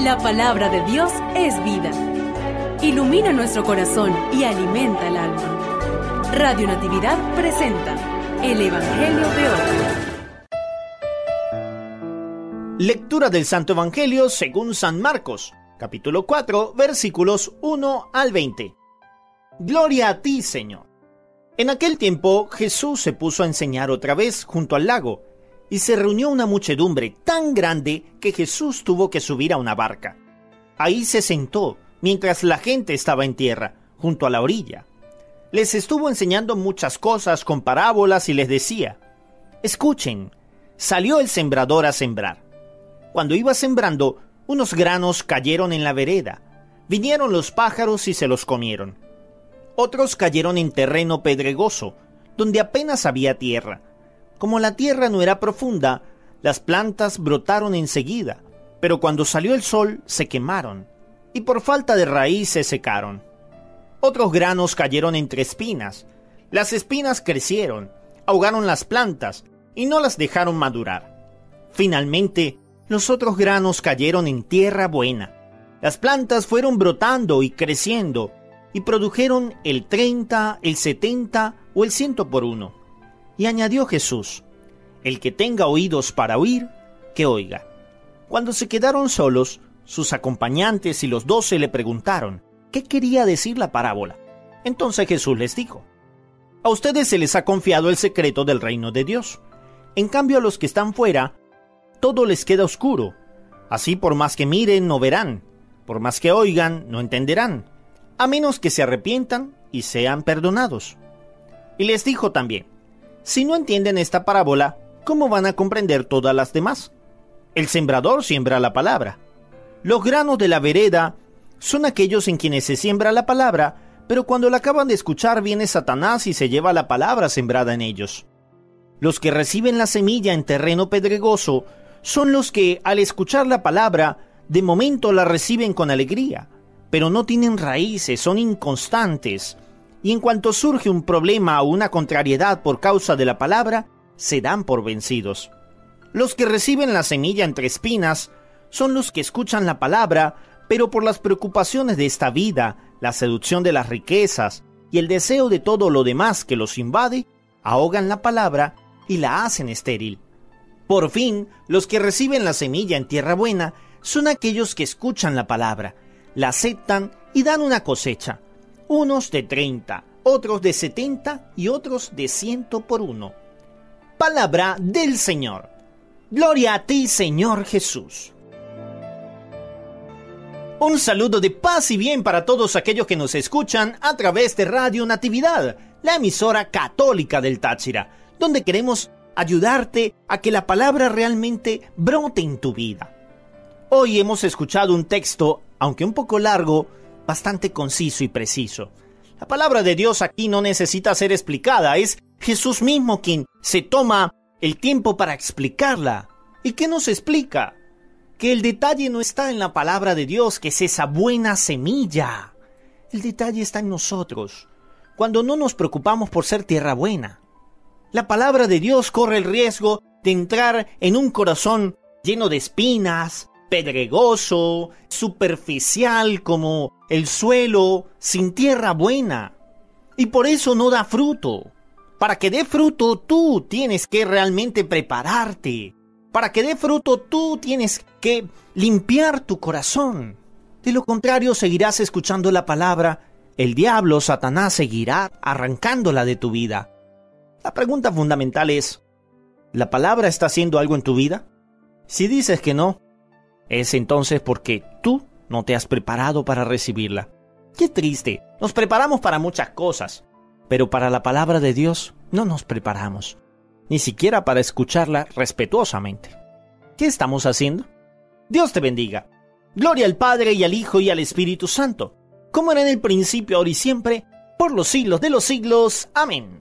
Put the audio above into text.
La palabra de Dios es vida. Ilumina nuestro corazón y alimenta el alma. Radio Natividad presenta el Evangelio de hoy. Lectura del Santo Evangelio según San Marcos, capítulo 4, versículos 1 al 20. Gloria a ti, Señor. En aquel tiempo Jesús se puso a enseñar otra vez junto al lago y se reunió una muchedumbre tan grande que Jesús tuvo que subir a una barca. Ahí se sentó, mientras la gente estaba en tierra, junto a la orilla. Les estuvo enseñando muchas cosas con parábolas y les decía, Escuchen, salió el sembrador a sembrar. Cuando iba sembrando, unos granos cayeron en la vereda. Vinieron los pájaros y se los comieron. Otros cayeron en terreno pedregoso, donde apenas había tierra como la tierra no era profunda, las plantas brotaron enseguida, pero cuando salió el sol se quemaron, y por falta de raíz se secaron. Otros granos cayeron entre espinas, las espinas crecieron, ahogaron las plantas y no las dejaron madurar. Finalmente, los otros granos cayeron en tierra buena. Las plantas fueron brotando y creciendo y produjeron el 30, el 70 o el ciento por uno. Y añadió Jesús, El que tenga oídos para oír, que oiga. Cuando se quedaron solos, sus acompañantes y los doce le preguntaron, ¿qué quería decir la parábola? Entonces Jesús les dijo, A ustedes se les ha confiado el secreto del reino de Dios. En cambio a los que están fuera, todo les queda oscuro. Así por más que miren, no verán, por más que oigan, no entenderán, a menos que se arrepientan y sean perdonados. Y les dijo también, si no entienden esta parábola, ¿cómo van a comprender todas las demás? El sembrador siembra la palabra. Los granos de la vereda son aquellos en quienes se siembra la palabra, pero cuando la acaban de escuchar viene Satanás y se lleva la palabra sembrada en ellos. Los que reciben la semilla en terreno pedregoso son los que, al escuchar la palabra, de momento la reciben con alegría, pero no tienen raíces, son inconstantes, y en cuanto surge un problema o una contrariedad por causa de la palabra, se dan por vencidos. Los que reciben la semilla entre espinas son los que escuchan la palabra, pero por las preocupaciones de esta vida, la seducción de las riquezas y el deseo de todo lo demás que los invade, ahogan la palabra y la hacen estéril. Por fin, los que reciben la semilla en tierra buena son aquellos que escuchan la palabra, la aceptan y dan una cosecha unos de 30, otros de 70 y otros de ciento por uno. Palabra del Señor. Gloria a ti, Señor Jesús. Un saludo de paz y bien para todos aquellos que nos escuchan a través de Radio Natividad, la emisora católica del Táchira, donde queremos ayudarte a que la palabra realmente brote en tu vida. Hoy hemos escuchado un texto, aunque un poco largo, bastante conciso y preciso. La palabra de Dios aquí no necesita ser explicada, es Jesús mismo quien se toma el tiempo para explicarla. ¿Y qué nos explica? Que el detalle no está en la palabra de Dios, que es esa buena semilla. El detalle está en nosotros, cuando no nos preocupamos por ser tierra buena. La palabra de Dios corre el riesgo de entrar en un corazón lleno de espinas, pedregoso, superficial como el suelo, sin tierra buena. Y por eso no da fruto. Para que dé fruto tú tienes que realmente prepararte. Para que dé fruto tú tienes que limpiar tu corazón. De lo contrario seguirás escuchando la palabra, el diablo, Satanás, seguirá arrancándola de tu vida. La pregunta fundamental es, ¿la palabra está haciendo algo en tu vida? Si dices que no, es entonces porque tú no te has preparado para recibirla. Qué triste. Nos preparamos para muchas cosas, pero para la palabra de Dios no nos preparamos, ni siquiera para escucharla respetuosamente. ¿Qué estamos haciendo? Dios te bendiga. Gloria al Padre y al Hijo y al Espíritu Santo, como era en el principio, ahora y siempre, por los siglos de los siglos. Amén.